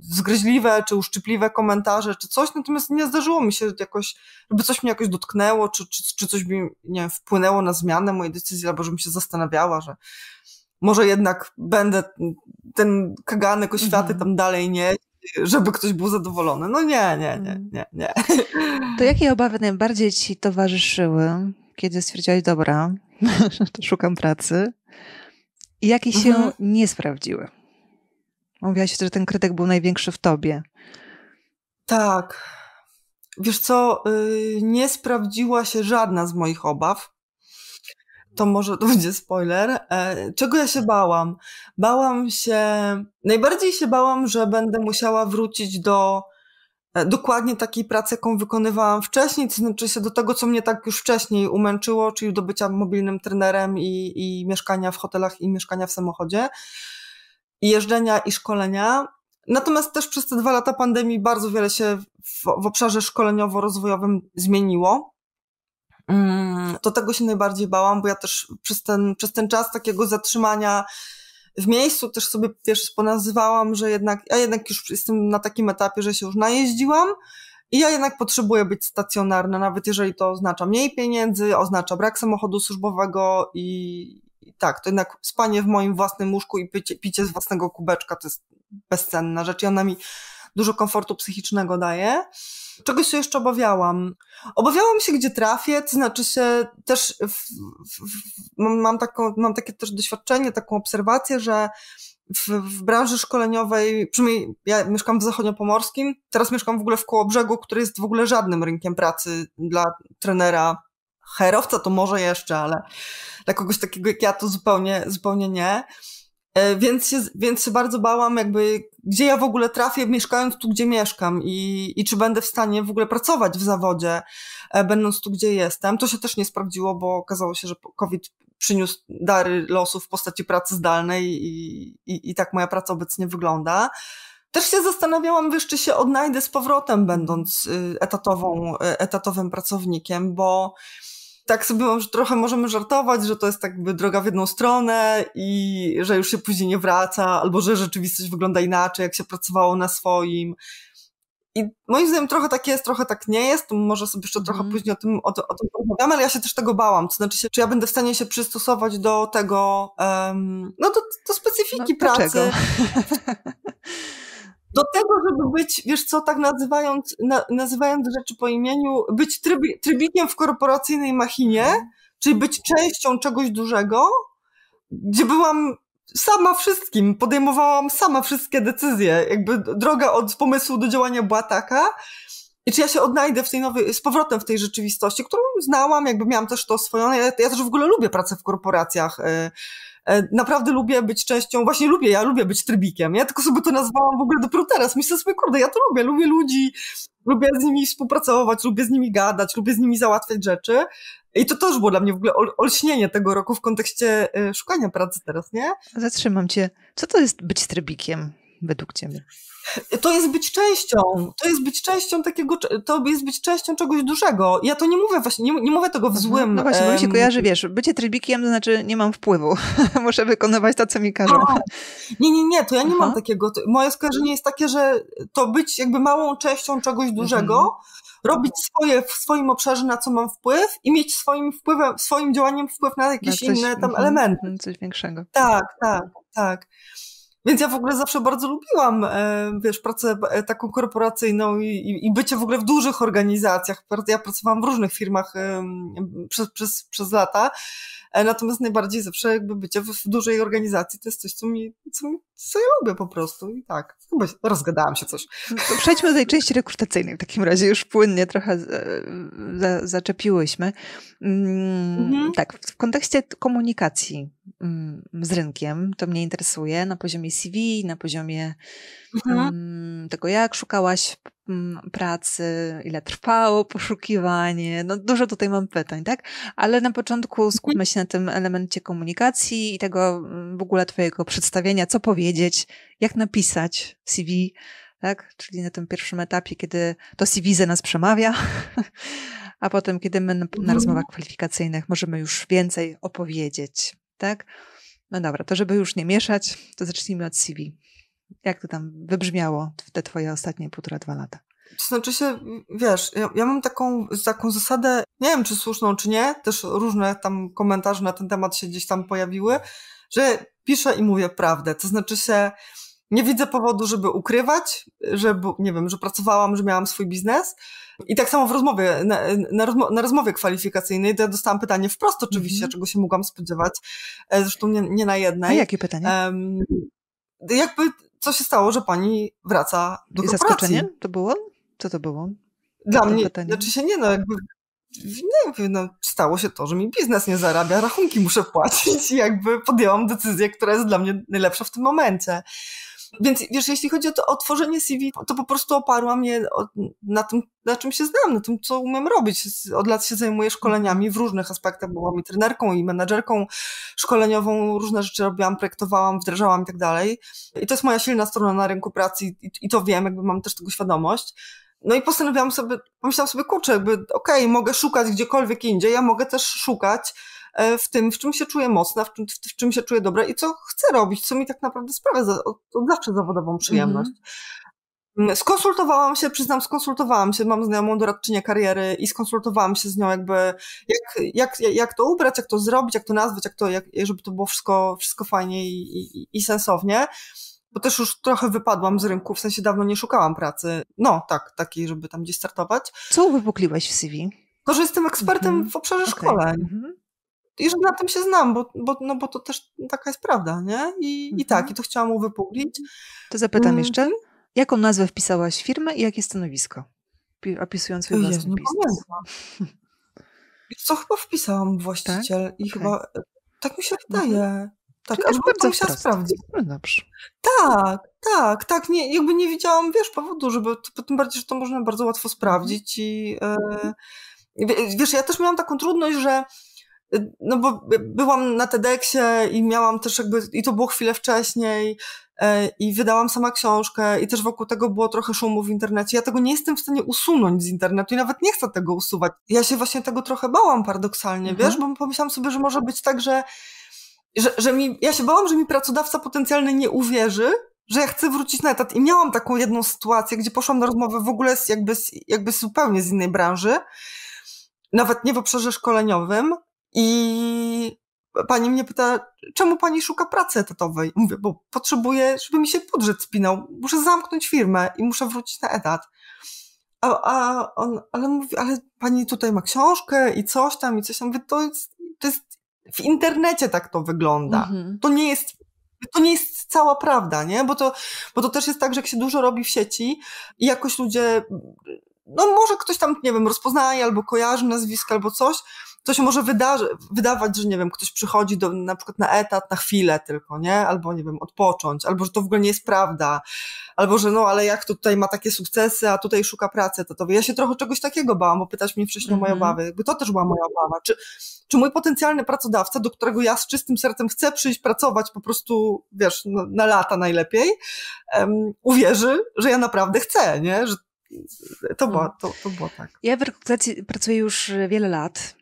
zgryźliwe czy uszczypliwe komentarze czy coś, natomiast nie zdarzyło mi się jakoś, żeby coś mnie jakoś dotknęło, czy, czy, czy coś mi, nie wiem, wpłynęło na zmianę mojej decyzji, albo żebym się zastanawiała, że może jednak będę ten kaganek oświaty mhm. tam dalej nie, żeby ktoś był zadowolony. No nie, nie, nie, mhm. nie, nie.
To jakie obawy najbardziej ci towarzyszyły, kiedy stwierdziłaś, dobra, (laughs) szukam pracy. Jakie się mhm. nie sprawdziły? Mówiłaś, że ten krytyk był największy w tobie.
Tak. Wiesz co, yy, nie sprawdziła się żadna z moich obaw. To może to (laughs) będzie spoiler. E, czego ja się bałam? Bałam się, najbardziej się bałam, że będę musiała wrócić do dokładnie takiej pracy, jaką wykonywałam wcześniej, to znaczy się do tego, co mnie tak już wcześniej umęczyło, czyli do bycia mobilnym trenerem i, i mieszkania w hotelach i mieszkania w samochodzie, i jeżdżenia i szkolenia. Natomiast też przez te dwa lata pandemii bardzo wiele się w, w obszarze szkoleniowo-rozwojowym zmieniło. Mm, to tego się najbardziej bałam, bo ja też przez ten, przez ten czas takiego zatrzymania w miejscu też sobie, wiesz, ponazywałam, że jednak, ja jednak już jestem na takim etapie, że się już najeździłam i ja jednak potrzebuję być stacjonarna, nawet jeżeli to oznacza mniej pieniędzy, oznacza brak samochodu służbowego i, i tak, to jednak spanie w moim własnym łóżku i picie, picie z własnego kubeczka to jest bezcenna rzecz i ona mi dużo komfortu psychicznego daje. Czegoś się jeszcze obawiałam. Obawiałam się, gdzie trafię, to znaczy się też w, w, mam, taką, mam takie też doświadczenie, taką obserwację, że w, w branży szkoleniowej, przynajmniej ja mieszkam w zachodniopomorskim, teraz mieszkam w ogóle w Kołobrzegu, który jest w ogóle żadnym rynkiem pracy dla trenera herowca to może jeszcze, ale dla kogoś takiego jak ja to zupełnie, zupełnie nie. E, więc się, więc się bardzo bałam, jakby, gdzie ja w ogóle trafię, mieszkając tu, gdzie mieszkam i, i czy będę w stanie w ogóle pracować w zawodzie, e, będąc tu, gdzie jestem. To się też nie sprawdziło, bo okazało się, że COVID przyniósł dary losu w postaci pracy zdalnej i, i, i tak moja praca obecnie wygląda. Też się zastanawiałam, wiesz, czy się odnajdę z powrotem, będąc y, etatową, y, etatowym pracownikiem, bo tak sobie może, trochę możemy żartować, że to jest tak jakby droga w jedną stronę i że już się później nie wraca, albo że rzeczywistość wygląda inaczej, jak się pracowało na swoim. I moim zdaniem trochę tak jest, trochę tak nie jest. Może sobie jeszcze trochę mm. później o tym, o, o tym porozmawiamy, ale ja się też tego bałam. To znaczy, się, czy ja będę w stanie się przystosować do tego, um, no do, do specyfiki no, pracy. (laughs) do tego, żeby być, wiesz co, tak nazywając, na, nazywając rzeczy po imieniu, być trybi, trybikiem w korporacyjnej machinie, mhm. czyli być częścią czegoś dużego, gdzie byłam sama wszystkim, podejmowałam sama wszystkie decyzje. Jakby droga od pomysłu do działania była taka. I czy ja się odnajdę w tej nowej, z powrotem w tej rzeczywistości, którą znałam, jakby miałam też to oswojone. Ja, ja też w ogóle lubię pracę w korporacjach. Y, E, naprawdę lubię być częścią, właśnie lubię, ja lubię być trybikiem. Ja tylko sobie to nazwałam w ogóle dopiero teraz. Myślę sobie, kurde, ja to lubię, lubię ludzi, lubię z nimi współpracować, lubię z nimi gadać, lubię z nimi załatwiać rzeczy. I to też było dla mnie w ogóle ol, olśnienie tego roku w kontekście e, szukania pracy teraz, nie?
Zatrzymam cię. Co to jest być trybikiem według ciebie?
to jest być częścią, to jest być częścią takiego, to jest być częścią czegoś dużego. Ja to nie mówię właśnie, nie, nie mówię tego w mhm. złym.
No właśnie, bo mi się kojarzy, wiesz, bycie trybikiem to znaczy nie mam wpływu, (laughs) muszę wykonywać to, co mi każą.
Nie, nie, nie, to ja nie Aha. mam takiego, moje skojarzenie jest takie, że to być jakby małą częścią czegoś dużego, mhm. robić swoje w swoim obszarze, na co mam wpływ i mieć swoim wpływem, swoim działaniem wpływ na jakieś na coś, inne tam mhm, elementy.
Coś większego.
Tak, tak, tak. Więc ja w ogóle zawsze bardzo lubiłam, e, wiesz, pracę e, taką korporacyjną i, i bycie w ogóle w dużych organizacjach. Ja pracowałam w różnych firmach przez, przez, przez lata. E, natomiast najbardziej zawsze jakby bycie w, w dużej organizacji to jest coś, co mi, co, mi, co ja lubię po prostu i tak. Chyba rozgadałam się coś.
No przejdźmy do tej części rekrutacyjnej w takim razie, już płynnie trochę za, zaczepiłyśmy. Mm, mhm. Tak, w kontekście komunikacji mm, z rynkiem, to mnie interesuje na poziomie CV, na poziomie mhm. um, tego, jak szukałaś Mm, pracy, ile trwało poszukiwanie. No dużo tutaj mam pytań, tak? Ale na początku mhm. skupmy się na tym elemencie komunikacji i tego w ogóle twojego przedstawienia, co powiedzieć, jak napisać CV, tak? Czyli na tym pierwszym etapie, kiedy to CV za nas przemawia, (laughs) a potem, kiedy my na, na mhm. rozmowach kwalifikacyjnych możemy już więcej opowiedzieć, tak? No dobra, to żeby już nie mieszać, to zacznijmy od CV. Jak to tam wybrzmiało w te twoje ostatnie półtora, dwa lata?
To znaczy się, wiesz, ja, ja, mam taką, taką zasadę, nie wiem czy słuszną, czy nie, też różne tam komentarze na ten temat się gdzieś tam pojawiły, że piszę i mówię prawdę. To znaczy się, nie widzę powodu, żeby ukrywać, że, nie wiem, że pracowałam, że miałam swój biznes. I tak samo w rozmowie, na, na, rozmo na rozmowie kwalifikacyjnej to ja dostałam pytanie wprost oczywiście, mm -hmm. czego się mogłam spodziewać. E, zresztą nie, nie na jednej. A
jakie pytanie? Um,
jakby co się stało, że pani wraca do I korporacji. zaskoczenie
to było? Co to było?
Dla to mnie, pytanie? znaczy się nie, no jakby nie no, stało się to, że mi biznes nie zarabia, rachunki muszę płacić i jakby podjęłam decyzję, która jest dla mnie najlepsza w tym momencie. Więc wiesz, jeśli chodzi o to o tworzenie CV, to po prostu oparłam je na tym, na czym się znam, na tym, co umiem robić. Od lat się zajmuję szkoleniami w różnych aspektach. Byłam i trenerką, i menadżerką szkoleniową, różne rzeczy robiłam, projektowałam, wdrażałam i tak dalej. I to jest moja silna strona na rynku pracy i, i to wiem, jakby mam też tego świadomość. No i postanowiłam sobie, pomyślałam sobie, kurczę, jakby okej, okay, mogę szukać gdziekolwiek indziej, ja mogę też szukać w tym, w czym się czuję mocna, w czym, w, czym się czuję dobra i co chcę robić, co mi tak naprawdę sprawia za, od, od zawsze zawodową przyjemność. Mm. Skonsultowałam się, przyznam, skonsultowałam się, mam znajomą doradczynię kariery i skonsultowałam się z nią jakby, jak, jak, jak to ubrać, jak to zrobić, jak to nazwać, jak to, jak, żeby to było wszystko, wszystko fajnie i, i, i sensownie bo też już trochę wypadłam z rynku, w sensie dawno nie szukałam pracy. No, tak, takiej, żeby tam gdzieś startować.
Co uwypukliłaś w CV?
To, że jestem ekspertem mm -hmm. w obszarze okay. szkoleń. Mm -hmm i że na tym się znam, bo, bo, no bo to też taka jest prawda, nie? I, mhm. i tak, i to chciałam uwypuklić.
To zapytam mm. jeszcze, jaką nazwę wpisałaś firmę i jakie stanowisko? Opisując swój własny
biznes. Pamiętam. (laughs) Co chyba wpisałam właściciel tak? i okay. chyba, tak mi się mhm. wydaje. Tak, Czyli aż bardzo musiała sprawdzić.
No dobrze.
Tak, tak, tak. Nie, jakby nie widziałam, wiesz, powodu, żeby, tym bardziej, że to można bardzo łatwo sprawdzić i e, wiesz, ja też miałam taką trudność, że no bo byłam na TEDxie i miałam też jakby, i to było chwilę wcześniej, e, i wydałam sama książkę i też wokół tego było trochę szumu w internecie. Ja tego nie jestem w stanie usunąć z internetu i nawet nie chcę tego usuwać. Ja się właśnie tego trochę bałam paradoksalnie, mhm. wiesz, bo pomyślałam sobie, że może być tak, że, że, że mi, ja się bałam, że mi pracodawca potencjalny nie uwierzy, że ja chcę wrócić na etat i miałam taką jedną sytuację, gdzie poszłam na rozmowę w ogóle z, jakby, jakby zupełnie z innej branży, nawet nie w obszarze szkoleniowym, i pani mnie pyta, czemu pani szuka pracy etatowej? Mówię, bo potrzebuję, żeby mi się budżet spinał. Muszę zamknąć firmę i muszę wrócić na etat. A, a on, ale mówi, ale pani tutaj ma książkę i coś tam, i coś tam. Mówię, to jest, to jest w internecie tak to wygląda. Mhm. To nie jest to nie jest cała prawda, nie? Bo to, bo to też jest tak, że jak się dużo robi w sieci i jakoś ludzie, no może ktoś tam, nie wiem, rozpoznaje albo kojarzy nazwisko albo coś, to się może wydarzy, wydawać, że nie wiem, ktoś przychodzi do, na przykład na etat na chwilę tylko, nie? Albo nie wiem, odpocząć, albo że to w ogóle nie jest prawda, albo że no, ale jak to tutaj ma takie sukcesy, a tutaj szuka pracy, to to ja się trochę czegoś takiego bałam, bo pytać mnie wcześniej mm -hmm. o moje mhm. obawy. Jakby to też była moja obawa. Czy, czy mój potencjalny pracodawca, do którego ja z czystym sercem chcę przyjść pracować po prostu, wiesz, na, na lata najlepiej, um, uwierzy, że ja naprawdę chcę, nie? Że to było, to, to było tak.
Ja w rekrutacji pracuję już wiele lat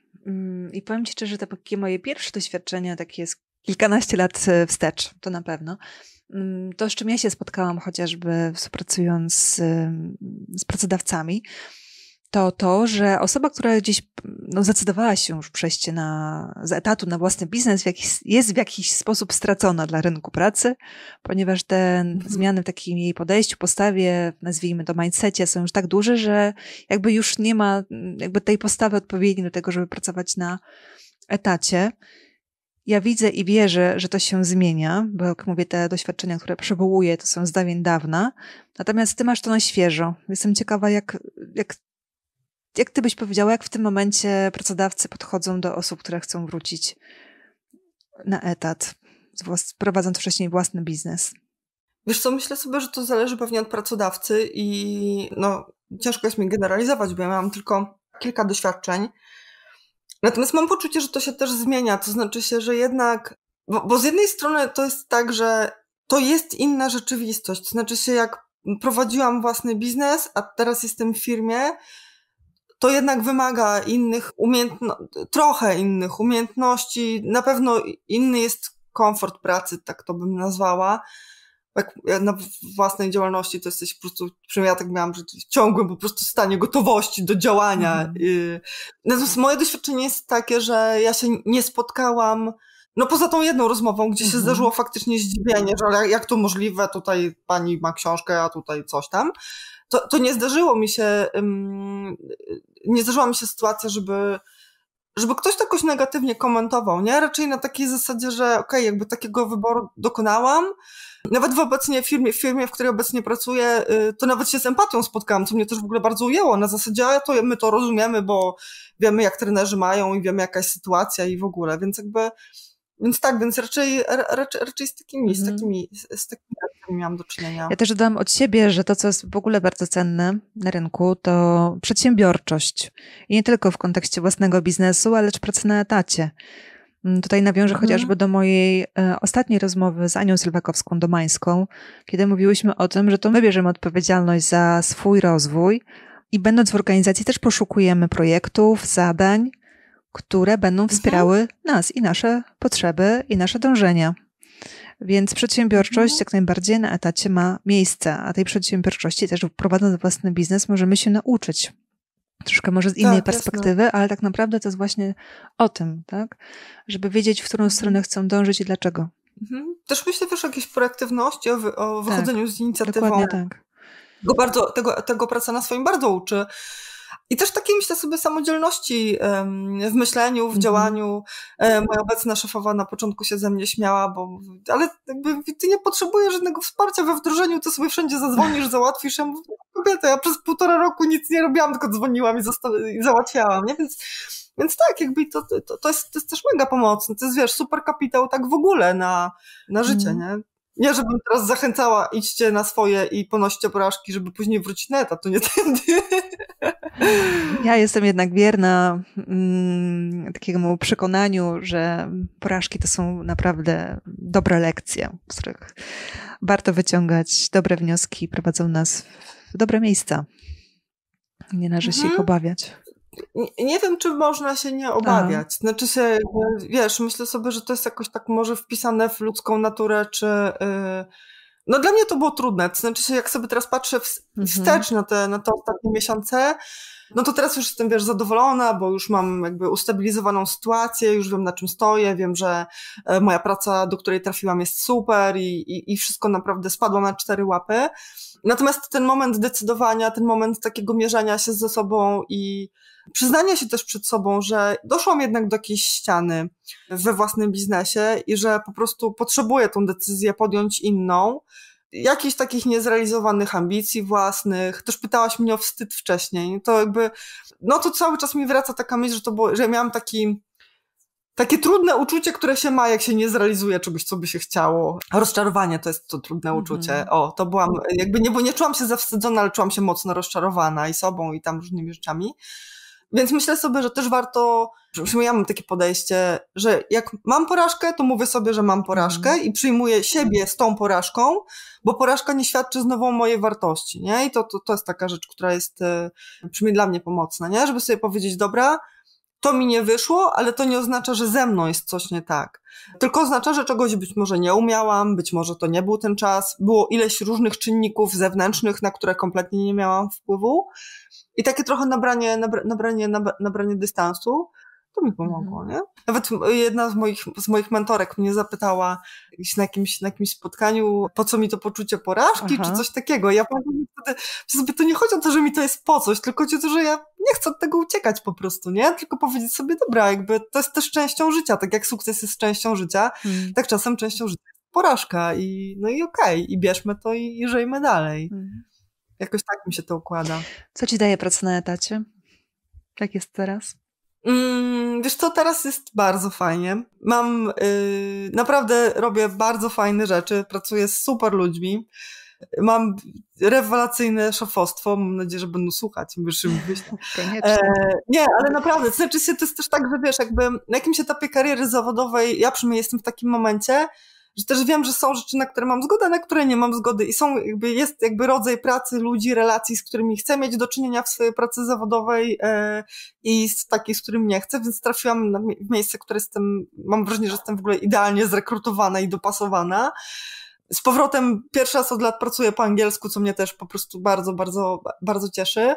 I powiem Ci szczerze, że takie moje pierwsze doświadczenia, takie jest kilkanaście lat e, wstecz, to na pewno. Mm, to, z czym ja się spotkałam, chociażby współpracując z, z pracodawcami, to to, że osoba, która gdzieś no, zdecydowała się już przejście na, z etatu na własny biznes, w jakiś, jest w jakiś sposób stracona dla rynku pracy, ponieważ te mhm. zmiany w takim jej podejściu, postawie, nazwijmy to mindsetie, są już tak duże, że jakby już nie ma jakby tej postawy odpowiedniej do tego, żeby pracować na etacie. ja widzę i wierzę, że to się zmienia, bo jak mówię, te doświadczenia, które przywołuję, to są z dawien dawna. Natomiast ty masz to na świeżo. Jestem ciekawa, jak, jak, jak ty byś powiedziała, jak w tym momencie pracodawcy podchodzą do osób, które chcą wrócić na etat, prowadząc wcześniej własny biznes.
Wiesz co, myślę sobie, że to zależy pewnie od pracodawcy i no, ciężko jest mi generalizować, bo ja mam tylko kilka doświadczeń. Natomiast mam poczucie, że to się też zmienia, to znaczy się, że jednak, bo, bo z jednej strony to jest tak, że to jest inna rzeczywistość, to znaczy się jak prowadziłam własny biznes, a teraz jestem w firmie, to jednak wymaga innych umiejętności, trochę innych umiejętności, na pewno inny jest komfort pracy, tak to bym nazwała. Jak na własnej działalności to jesteś po prostu, przynajmniej ja tak miałam, że w ciągłym po prostu stanie gotowości do działania. Mm. Natomiast moje doświadczenie jest takie, że ja się nie spotkałam, no poza tą jedną rozmową, gdzie się mm. zdarzyło faktycznie zdziwienie, że jak to możliwe, tutaj pani ma książkę, a tutaj coś tam. To, to nie zdarzyło mi się, nie zdarzyła mi się sytuacja, żeby żeby ktoś to jakoś negatywnie komentował, nie? Raczej na takiej zasadzie, że okej, okay, jakby takiego wyboru dokonałam, nawet w obecnie firmie, w firmie, w której obecnie pracuję, y, to nawet się z empatią spotkałam, co mnie też w ogóle bardzo ujęło. Na zasadzie, a to my to rozumiemy, bo wiemy, jak trenerzy mają i wiemy, jaka jest sytuacja i w ogóle, więc jakby więc tak, więc raczej, raczej, raczej z takimi, z mhm. takimi, z takimi miałam do czynienia.
Ja też dodam od siebie, że to, co jest w ogóle bardzo cenne na rynku, to przedsiębiorczość. I nie tylko w kontekście własnego biznesu, ale też pracy na etacie. Mm, tutaj nawiążę mhm. chociażby do mojej e, ostatniej rozmowy z Anią Sylwakowską-Domańską, kiedy mówiłyśmy o tym, że to my bierzemy odpowiedzialność za swój rozwój i będąc w organizacji też poszukujemy projektów, zadań, które będą mhm. wspierały nas i nasze potrzeby i nasze dążenia. Więc przedsiębiorczość mhm. jak najbardziej na etacie ma miejsce, a tej przedsiębiorczości też prowadząc własny biznes możemy się nauczyć. Troszkę może z innej tak, perspektywy, jasne. ale tak naprawdę to jest właśnie o tym, tak? Żeby wiedzieć, w którą mhm. stronę chcą dążyć i dlaczego.
Mhm. Też myślę też o jakiejś proaktywności, o, wy, o wychodzeniu tak, z inicjatywą.
Dokładnie tak.
Go bardzo, tego, tego praca na swoim bardzo uczy. I też takiej, myślę sobie, samodzielności w myśleniu, w mhm. działaniu. E, moja obecna szefowa na początku się ze mnie śmiała, bo ale jakby ty nie potrzebujesz żadnego wsparcia we wdrożeniu, to sobie wszędzie zadzwonisz, (laughs) załatwisz. Ja mówię, kobieta, ja przez półtora roku nic nie robiłam, tylko dzwoniłam i, i załatwiałam, nie? Więc, więc tak, jakby to, to, to, jest, to jest też mega pomocne. To jest, wiesz, super kapitał tak w ogóle na, na życie, mm. nie? Nie, żebym teraz zachęcała, idźcie na swoje i ponoście porażki, żeby później wrócić na etat, to nie tędy.
Ja jestem jednak wierna mm, takiemu przekonaniu, że porażki to są naprawdę dobre lekcje, z których warto wyciągać dobre wnioski, prowadzą nas w dobre miejsca. Nie należy mhm. się ich mhm. obawiać.
Nie, wiem, czy można się nie obawiać. A. Znaczy się, wiesz, myślę sobie, że to jest jakoś tak może wpisane w ludzką naturę, czy. Yy... No dla mnie to było trudne. To znaczy się, jak sobie teraz patrzę mhm. wstecz na te, na te ostatnie miesiące, no to teraz już jestem, wiesz, zadowolona, bo już mam jakby ustabilizowaną sytuację, już wiem na czym stoję, wiem, że e, moja praca, do której trafiłam jest super i, i, i wszystko naprawdę spadło na cztery łapy. Natomiast ten moment decydowania, ten moment takiego mierzenia się ze sobą i przyznania się też przed sobą, że doszłam jednak do jakiejś ściany we własnym biznesie i że po prostu potrzebuję tą decyzję podjąć inną, jakichś takich niezrealizowanych ambicji własnych. Też pytałaś mnie o wstyd wcześniej. To jakby, no to cały czas mi wraca taka myśl, że to było, że miałam taki, takie trudne uczucie, które się ma, jak się nie zrealizuje czegoś, co by się chciało. Rozczarowanie to jest to trudne mm -hmm. uczucie. O, to byłam, jakby nie, bo nie czułam się zawstydzona, ale czułam się mocno rozczarowana i sobą, i tam różnymi rzeczami. Więc myślę sobie, że też warto, że ja mam takie podejście, że jak mam porażkę, to mówię sobie, że mam porażkę mm. i przyjmuję siebie z tą porażką, bo porażka nie świadczy znowu o mojej wartości, nie? I to, to, to jest taka rzecz, która jest e, przynajmniej dla mnie pomocna, nie? Żeby sobie powiedzieć, dobra, to mi nie wyszło, ale to nie oznacza, że ze mną jest coś nie tak. Tylko oznacza, że czegoś być może nie umiałam, być może to nie był ten czas, było ileś różnych czynników zewnętrznych, na które kompletnie nie miałam wpływu. I takie trochę nabranie, nabranie, nabranie dystansu. To mi pomogło, nie? Nawet jedna z moich, z moich mentorek mnie zapytała na jakimś, na jakimś spotkaniu, po co mi to poczucie porażki, Aha. czy coś takiego. Ja pamiętam wtedy, sobie to nie chodzi o to, że mi to jest po coś, tylko chodzi o to, że ja nie chcę od tego uciekać po prostu, nie? Tylko powiedzieć sobie, dobra, jakby to jest też częścią życia, tak jak sukces jest częścią życia, hmm. tak czasem częścią życia jest porażka i no i okej, okay, i bierzmy to i, i żyjmy dalej. Hmm. Jakoś tak mi się to układa.
Co ci daje praca na etacie? Jak jest teraz?
Mm, wiesz co, teraz jest bardzo fajnie. Mam, yy, naprawdę robię bardzo fajne rzeczy, pracuję z super ludźmi. Mam rewelacyjne szefostwo, mam nadzieję, że będą słuchać, mówić. (laughs)
Koniecznie. E,
nie, ale naprawdę, to znaczy się, to jest też tak, że wiesz, jakby na jakimś etapie kariery zawodowej, ja przynajmniej jestem w takim momencie, że też wiem, że są rzeczy, na które mam zgodę, na które nie mam zgody i są jakby, jest jakby rodzaj pracy, ludzi, relacji, z którymi chcę mieć do czynienia w swojej pracy zawodowej e, i z takiej, z którym nie chcę, więc trafiłam na, miejsce, które jestem, mam wrażenie, że jestem w ogóle idealnie zrekrutowana i dopasowana. Z powrotem pierwszy raz od lat pracuję po angielsku, co mnie też po prostu bardzo, bardzo, bardzo cieszy.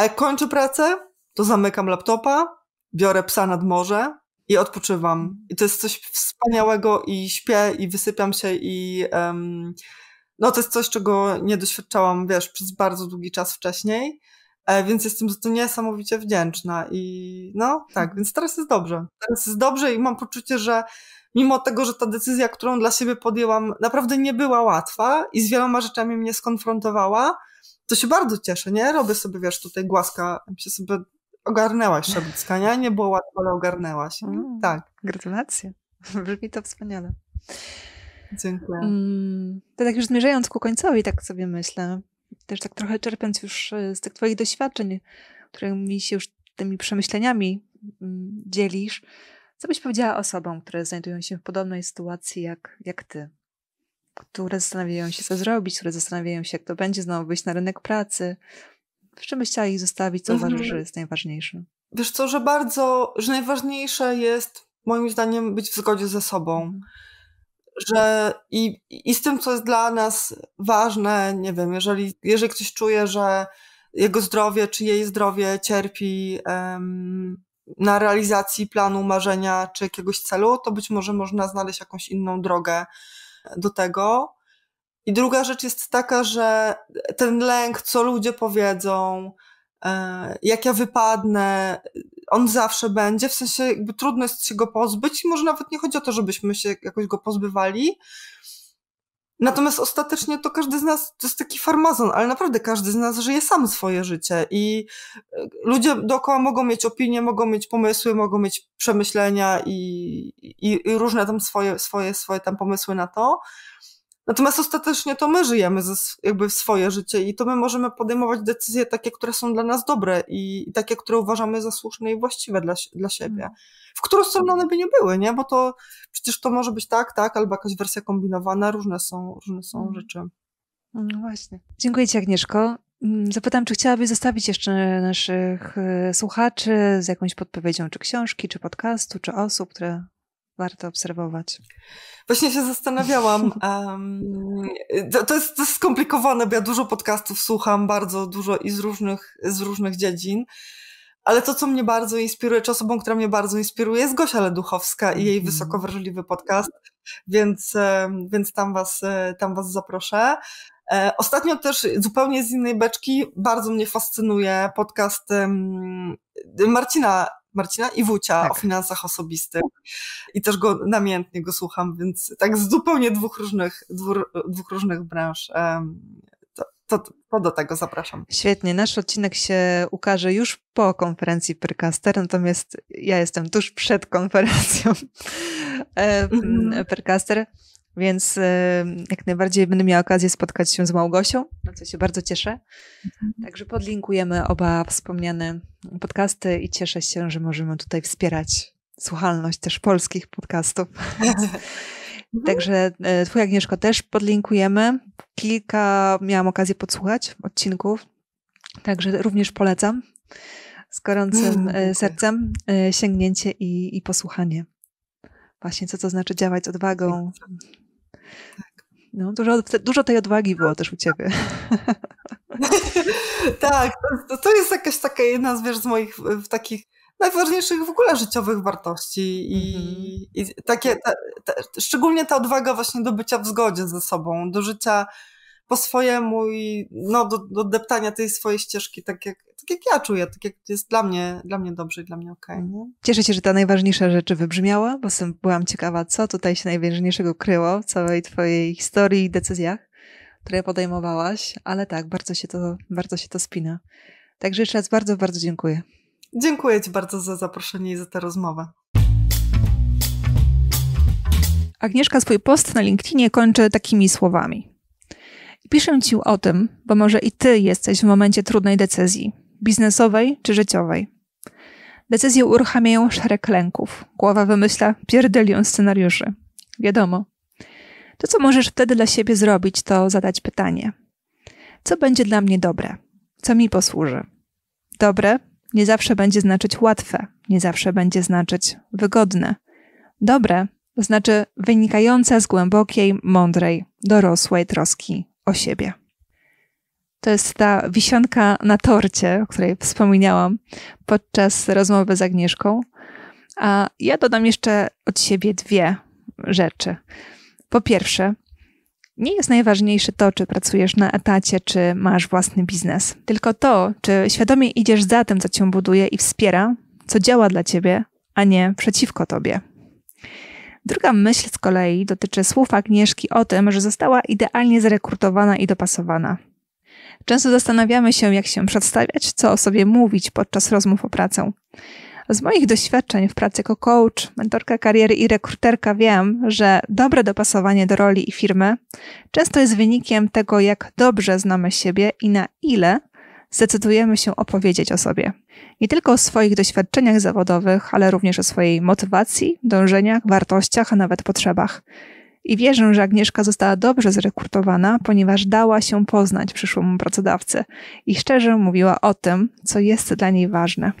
Jak kończę pracę, to zamykam laptopa, biorę psa nad morze, i odpoczywam. I to jest coś wspaniałego i śpię i wysypiam się i um, no to jest coś, czego nie doświadczałam, wiesz, przez bardzo długi czas wcześniej, e, więc jestem za to niesamowicie wdzięczna i no tak, więc teraz jest dobrze. Teraz jest dobrze i mam poczucie, że mimo tego, że ta decyzja, którą dla siebie podjęłam, naprawdę nie była łatwa i z wieloma rzeczami mnie skonfrontowała, to się bardzo cieszę, nie? Robię sobie, wiesz, tutaj głaska, się sobie ogarnęłaś Szabicka, nie? Było łatwo, ale ogarnęłaś. Mm, tak.
Gratulacje. (laughs) Brzmi to wspaniale.
Dziękuję. Mm,
to tak już zmierzając ku końcowi, tak sobie myślę, też tak trochę czerpiąc już e, z tych twoich doświadczeń, którymi się już tymi przemyśleniami mm, dzielisz, co byś powiedziała osobom, które znajdują się w podobnej sytuacji jak, jak ty? Które zastanawiają się, co zrobić, które zastanawiają się, jak to będzie znowu wyjść na rynek pracy, w czym byś chciała ich zostawić? Co mhm. uważasz, że jest najważniejsze?
Wiesz co, że bardzo, że najważniejsze jest moim zdaniem być w zgodzie ze sobą. Mhm. Że i, i z tym, co jest dla nas ważne, nie wiem, jeżeli, jeżeli ktoś czuje, że jego zdrowie czy jej zdrowie cierpi um, na realizacji planu, marzenia czy jakiegoś celu, to być może można znaleźć jakąś inną drogę do tego. I druga rzecz jest taka, że ten lęk, co ludzie powiedzą, e, jak ja wypadnę, on zawsze będzie, w sensie jakby trudno jest się go pozbyć i może nawet nie chodzi o to, żebyśmy się jakoś go pozbywali. Natomiast ostatecznie to każdy z nas, to jest taki farmazon, ale naprawdę każdy z nas żyje sam swoje życie i e, ludzie dookoła mogą mieć opinie, mogą mieć pomysły, mogą mieć przemyślenia i, i, i różne tam swoje, swoje, swoje tam pomysły na to, Natomiast ostatecznie to my żyjemy ze, jakby w swoje życie i to my możemy podejmować decyzje takie, które są dla nas dobre i, i takie, które uważamy za słuszne i właściwe dla, dla siebie. Mm. W którą stronę one by nie były, nie? Bo to przecież to może być tak, tak, albo jakaś wersja kombinowana, różne są, różne są mm. rzeczy.
No właśnie. Dziękuję Ci, Agnieszko. Mm, zapytam, czy chciałabyś zostawić jeszcze naszych e, słuchaczy z jakąś podpowiedzią, czy książki, czy podcastu, czy osób, które warto obserwować?
Właśnie się zastanawiałam. (laughs) Um, to, to, jest, to jest skomplikowane, bo ja dużo podcastów słucham, bardzo dużo i z różnych, z różnych dziedzin. Ale to, co mnie bardzo inspiruje, czy osobą, która mnie bardzo inspiruje, jest Gosia Leduchowska i jej mhm. wysoko wrażliwy podcast, więc, więc tam, was, tam was zaproszę. E, ostatnio też zupełnie z innej beczki bardzo mnie fascynuje podcast Marcina Marcina Iwucia tak. o finansach osobistych i też go namiętnie go słucham, więc tak z zupełnie dwóch różnych, dwóch, dwóch różnych branż. To, to, to, do tego zapraszam.
Świetnie. Nasz odcinek się ukaże już po konferencji Percaster, natomiast ja jestem tuż przed konferencją mm Percaster. Więc jak najbardziej będę miała okazję spotkać się z Małgosią, na co się bardzo cieszę. Mhm. Także podlinkujemy oba wspomniane podcasty i cieszę się, że możemy tutaj wspierać słuchalność też polskich podcastów. (laughs) Także e, Twój Agnieszko też podlinkujemy. Kilka miałam okazję podsłuchać odcinków, także również polecam z gorącym e, sercem e, sięgnięcie i, i posłuchanie. Właśnie co to znaczy działać z odwagą, no, dużo, dużo tej odwagi było też u ciebie. (laughs)
tak, to, to, jest jakaś taka jedna z, wiesz, z moich takich najważniejszych w ogóle życiowych wartości i, mhm. i takie, te, te, szczególnie ta odwaga właśnie do bycia w zgodzie ze sobą, do życia po swojemu i no, do, do deptania tej swojej ścieżki, tak jak, tak jak ja czuję, tak jak jest dla mnie, dla mnie dobrze i dla mnie okej. Okay,
Cieszę się, że ta najważniejsza rzecz wybrzmiała, bo byłam ciekawa, co tutaj się najważniejszego kryło w całej twojej historii i decyzjach, które podejmowałaś, ale tak, bardzo się to, bardzo się to spina. Także jeszcze raz bardzo, bardzo dziękuję.
Dziękuję Ci bardzo za zaproszenie i za tę rozmowę.
Agnieszka swój post na LinkedInie kończy takimi słowami. Piszę Ci o tym, bo może i Ty jesteś w momencie trudnej decyzji, biznesowej czy życiowej. Decyzje uruchamiają szereg lęków. Głowa wymyśla pierdylion scenariuszy. Wiadomo. To, co możesz wtedy dla siebie zrobić, to zadać pytanie. Co będzie dla mnie dobre? Co mi posłuży? Dobre nie zawsze będzie znaczyć łatwe, nie zawsze będzie znaczyć wygodne. Dobre znaczy wynikające z głębokiej, mądrej, dorosłej troski o siebie. To jest ta wisionka na torcie, o której wspominałam podczas rozmowy z Agnieszką. A ja dodam jeszcze od siebie dwie rzeczy. Po pierwsze, nie jest najważniejsze to, czy pracujesz na etacie, czy masz własny biznes, tylko to, czy świadomie idziesz za tym, co cię buduje i wspiera, co działa dla ciebie, a nie przeciwko tobie. Druga myśl z kolei dotyczy słów Agnieszki o tym, że została idealnie zrekrutowana i dopasowana. Często zastanawiamy się, jak się przedstawiać, co o sobie mówić podczas rozmów o pracę. Z moich doświadczeń w pracy jako coach, mentorka kariery i rekruterka wiem, że dobre dopasowanie do roli i firmy często jest wynikiem tego, jak dobrze znamy siebie i na ile zdecydujemy się opowiedzieć o sobie. Nie tylko o swoich doświadczeniach zawodowych, ale również o swojej motywacji, dążeniach, wartościach, a nawet potrzebach. I wierzę, że Agnieszka została dobrze zrekrutowana, ponieważ dała się poznać przyszłemu pracodawcy i szczerze mówiła o tym, co jest dla niej ważne.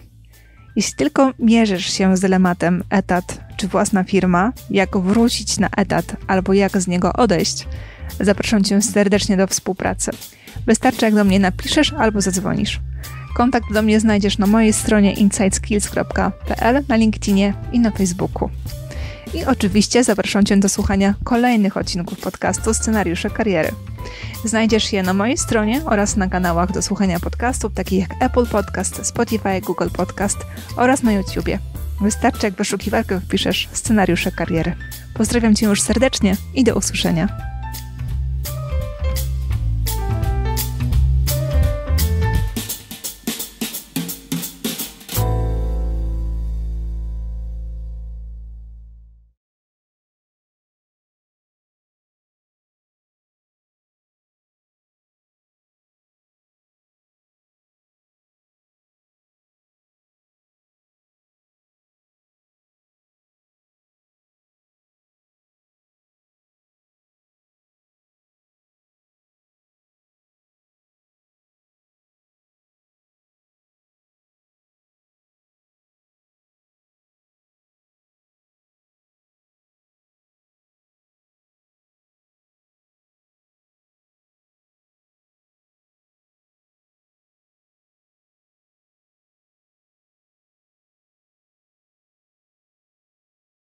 Jeśli tylko mierzysz się z dylematem etat czy własna firma, jak wrócić na etat albo jak z niego odejść, zapraszam Cię serdecznie do współpracy. Wystarczy, jak do mnie napiszesz albo zadzwonisz. Kontakt do mnie znajdziesz na mojej stronie insideskills.pl, na LinkedInie i na Facebooku. I oczywiście zapraszam Cię do słuchania kolejnych odcinków podcastu Scenariusze Kariery. Znajdziesz je na mojej stronie oraz na kanałach do słuchania podcastów takich jak Apple Podcast, Spotify, Google Podcast oraz na YouTubie. Wystarczy, jak wyszukiwarkę wpiszesz Scenariusze Kariery. Pozdrawiam Cię już serdecznie i do usłyszenia.